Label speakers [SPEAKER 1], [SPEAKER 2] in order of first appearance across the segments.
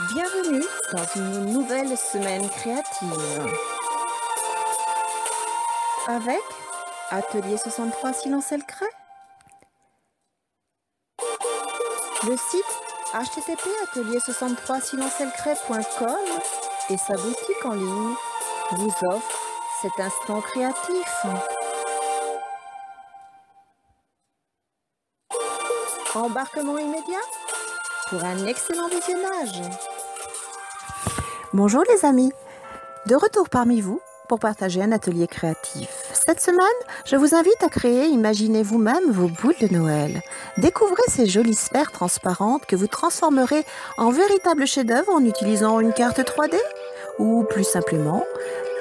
[SPEAKER 1] Bienvenue dans une nouvelle semaine créative. Avec Atelier 63 Silence le crée. Le site http atelier 63 silencelcret.com et sa boutique en ligne vous offrent cet instant créatif. Embarquement immédiat un excellent visionnage. Bonjour les amis, de retour parmi vous pour partager un atelier créatif. Cette semaine, je vous invite à créer, imaginez vous-même vos boules de Noël. Découvrez ces jolies sphères transparentes que vous transformerez en véritable chef-d'œuvre en utilisant une carte 3D ou plus simplement,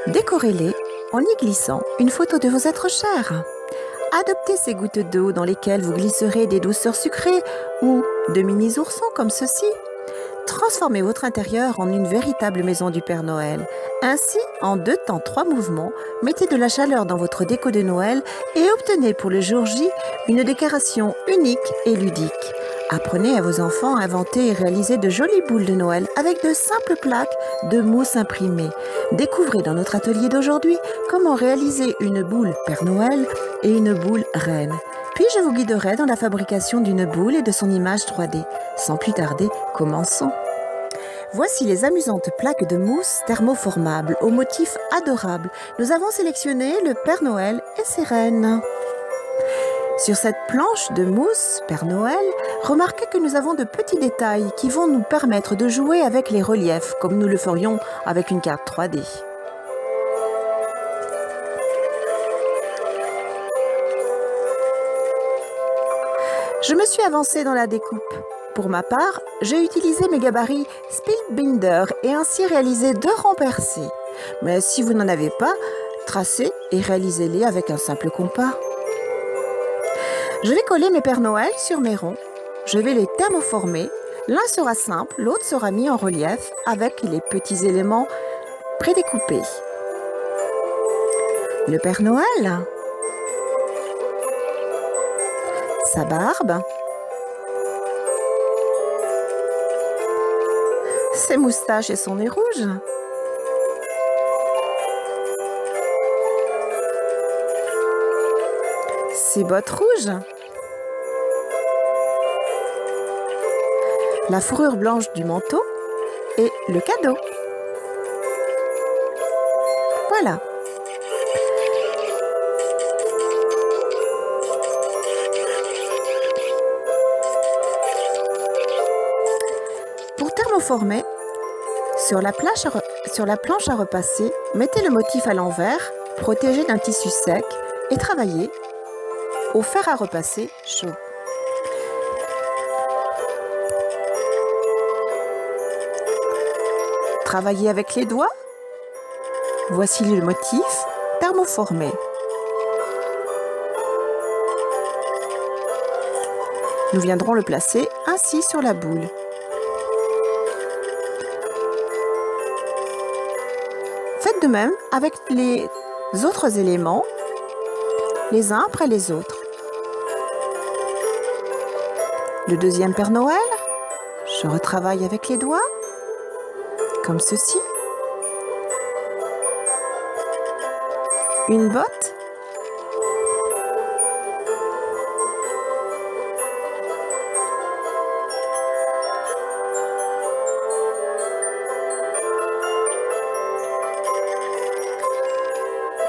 [SPEAKER 1] décorez-les en y glissant une photo de vos êtres chers. Adoptez ces gouttes d'eau dans lesquelles vous glisserez des douceurs sucrées ou de mini-oursons comme ceci. Transformez votre intérieur en une véritable maison du Père Noël. Ainsi, en deux temps, trois mouvements, mettez de la chaleur dans votre déco de Noël et obtenez pour le jour J une décoration unique et ludique. Apprenez à vos enfants à inventer et réaliser de jolies boules de Noël avec de simples plaques de mousse imprimée. Découvrez dans notre atelier d'aujourd'hui comment réaliser une boule Père Noël et une boule Reine. Puis je vous guiderai dans la fabrication d'une boule et de son image 3D. Sans plus tarder, commençons. Voici les amusantes plaques de mousse thermoformables au motif adorable. Nous avons sélectionné le Père Noël et ses reines. Sur cette planche de mousse Père Noël, remarquez que nous avons de petits détails qui vont nous permettre de jouer avec les reliefs comme nous le ferions avec une carte 3D. Je me suis avancée dans la découpe. Pour ma part, j'ai utilisé mes gabarits Speedbinder et ainsi réalisé deux rangs percés. Mais si vous n'en avez pas, tracez et réalisez-les avec un simple compas. Je vais coller mes Pères Noël sur mes ronds. Je vais les thermoformer. L'un sera simple, l'autre sera mis en relief avec les petits éléments prédécoupés. Le Père Noël, sa barbe, ses moustaches et son nez rouge, ses bottes rouges, la fourrure blanche du manteau et le cadeau. Voilà. Pour thermoformer, sur la, planche à, repasser, mettez le motif à l'envers, protégé d'un tissu sec et travaillez au fer à repasser chaud. Travaillez avec les doigts. Voici le motif thermoformé. Nous viendrons le placer ainsi sur la boule. Faites de même avec les autres éléments, les uns après les autres. Le deuxième Père Noël, je retravaille avec les doigts, comme ceci. Une botte.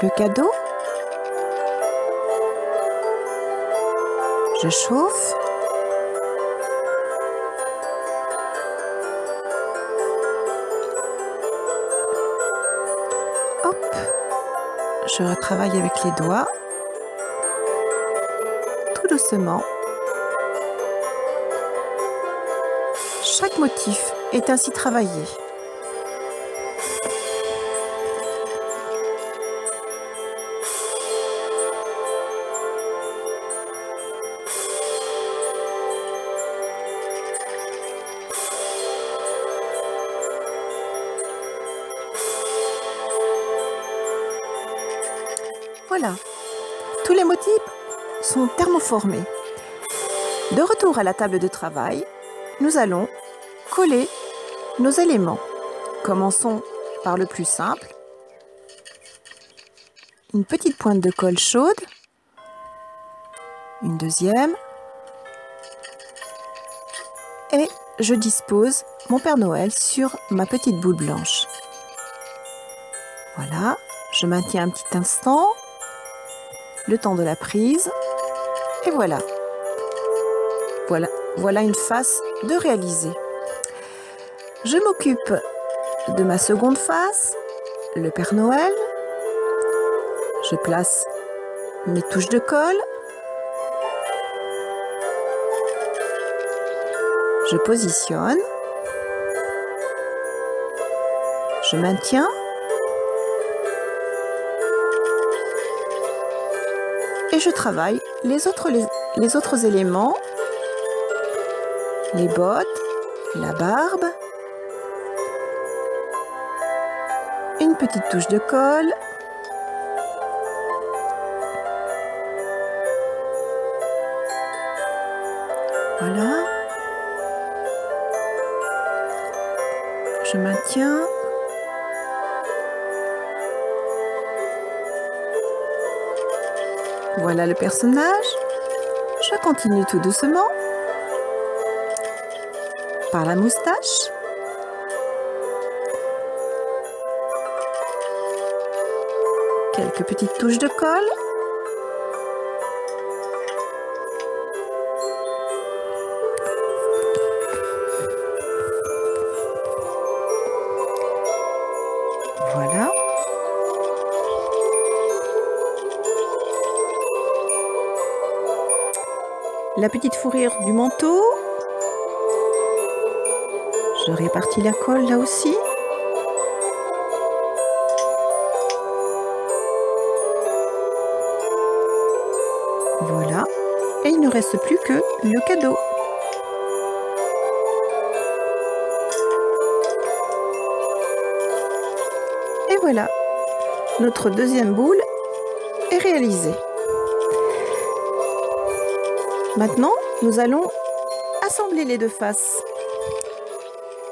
[SPEAKER 1] Le cadeau. Je chauffe. Je retravaille avec les doigts, tout doucement. Chaque motif est ainsi travaillé. Tous les motifs sont thermoformés. De retour à la table de travail, nous allons coller nos éléments. Commençons par le plus simple. Une petite pointe de colle chaude. Une deuxième. Et je dispose mon Père Noël sur ma petite boule blanche. Voilà, je maintiens un petit instant, le temps de la prise, et voilà. Voilà, voilà une face de réaliser. Je m'occupe de ma seconde face, le Père Noël. Je place mes touches de colle. Je positionne. Je maintiens. Et je travaille les autres, éléments, les bottes, la barbe, une petite touche de colle, voilà, je maintiens, voilà le personnage, je continue tout doucement par la moustache. Quelques petites touches de colle. La petite fourrure du manteau. Je répartis la colle là aussi. Voilà. Et il ne reste plus que le cadeau. Et voilà. Notre deuxième boule est réalisée. Maintenant, nous allons assembler les deux faces.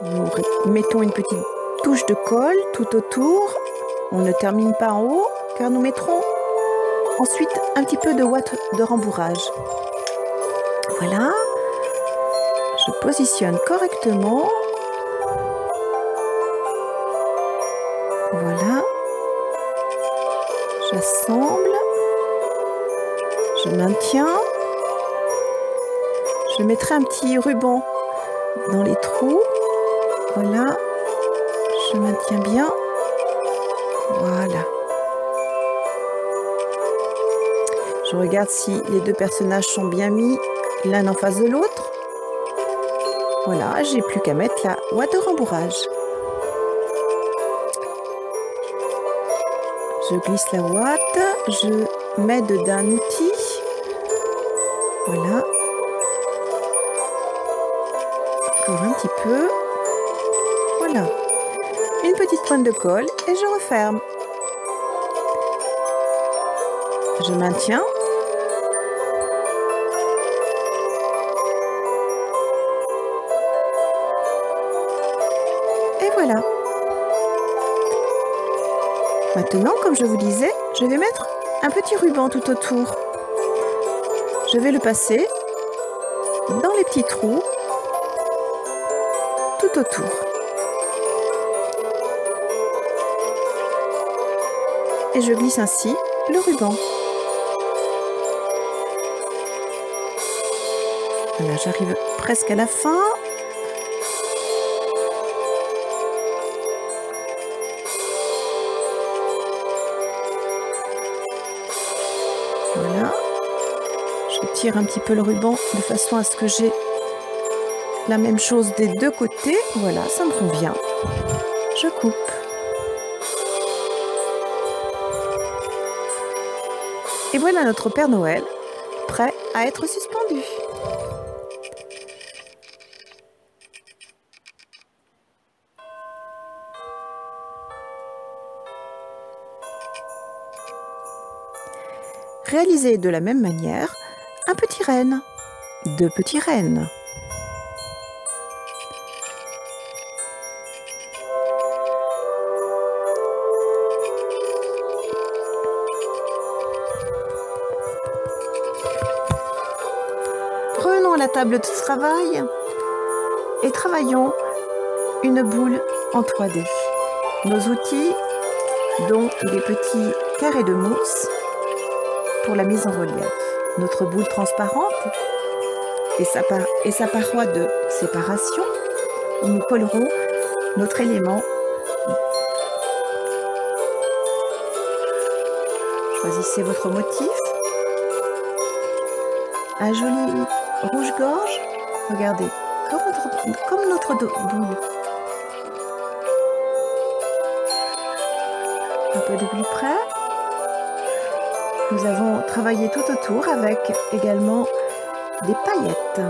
[SPEAKER 1] Nous mettons une petite touche de colle tout autour. On ne termine pas en haut car nous mettrons ensuite un petit peu de ouate de rembourrage. Voilà. Je positionne correctement. Voilà. J'assemble. Je maintiens. Je mettrai un petit ruban dans les trous. Voilà. Je maintiens bien. Voilà. Je regarde si les deux personnages sont bien mis l'un en face de l'autre. Voilà, j'ai plus qu'à mettre la ouate de rembourrage. Je glisse la ouate, je m'aide d'un outil. Voilà. Peu. Voilà. Une petite pointe de colle et je referme. Je maintiens. Et voilà. Maintenant, comme je vous disais, je vais mettre un petit ruban tout autour. Je vais le passer dans les petits trous autour. Et je glisse ainsi le ruban. Voilà, j'arrive presque à la fin. Voilà. Je tire un petit peu le ruban de façon à ce que j'ai la même chose des deux côtés. Voilà, ça me convient. Je coupe. Et voilà notre Père Noël, prêt à être suspendu. Réalisez de la même manière un petit renne, deux petits rennes. Table de travail et travaillons une boule en 3D. Nos outils, dont des petits carrés de mousse pour la mise en relief. Notre boule transparente et sa, et sa paroi de séparation, où nous collerons notre élément. Choisissez votre motif. Un joli rouge-gorge. Regardez, comme notre, comme notre boule. Un peu de plus près. Nous avons travaillé tout autour avec également des paillettes.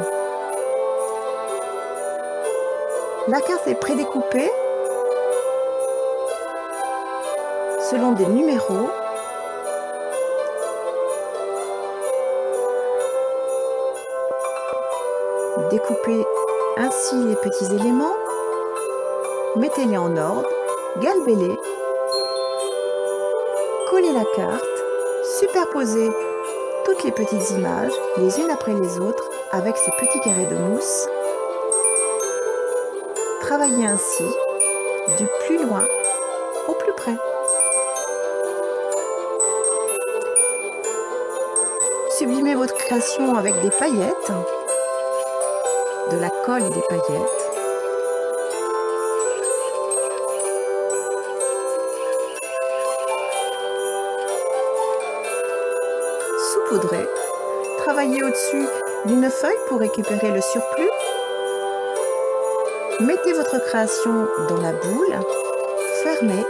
[SPEAKER 1] La carte est prédécoupée selon des numéros. Découpez ainsi les petits éléments, mettez-les en ordre, galbez-les, collez la carte, superposez toutes les petites images les unes après les autres avec ces petits carrés de mousse. Travaillez ainsi du plus loin au plus près. Sublimez votre création avec des paillettes, de la colle des paillettes. saupoudrez. Travaillez au-dessus d'une feuille pour récupérer le surplus. Mettez votre création dans la boule, fermez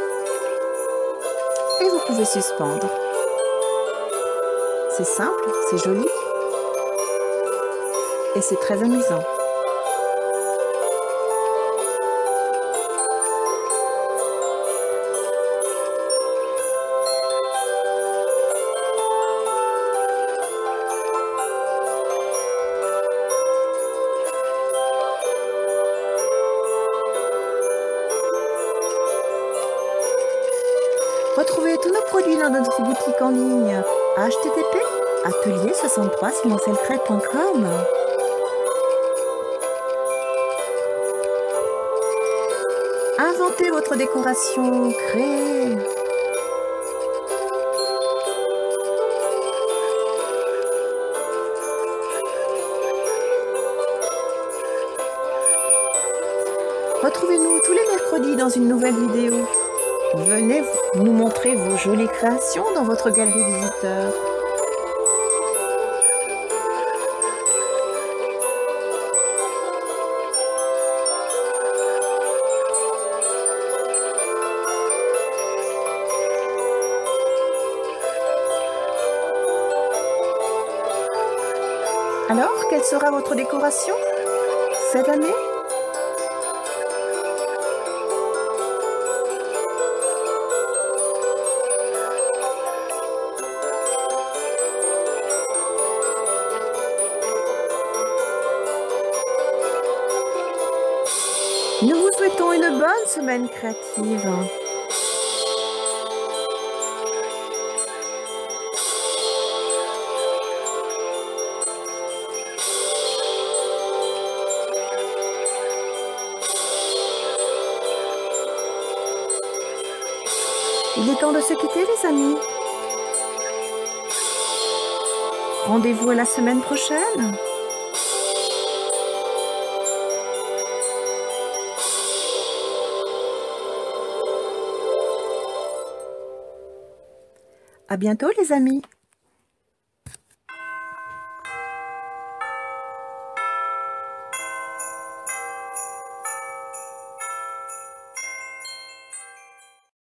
[SPEAKER 1] et vous pouvez suspendre. C'est simple, c'est joli et c'est très amusant. Inventez votre décoration, créez. Retrouvez-nous tous les mercredis dans une nouvelle vidéo. Venez nous montrer vos jolies créations dans votre galerie visiteur. Quelle sera votre décoration cette année? Nous vous souhaitons une bonne semaine créative. Temps de se quitter les amis. Rendez-vous à la semaine prochaine. À bientôt les amis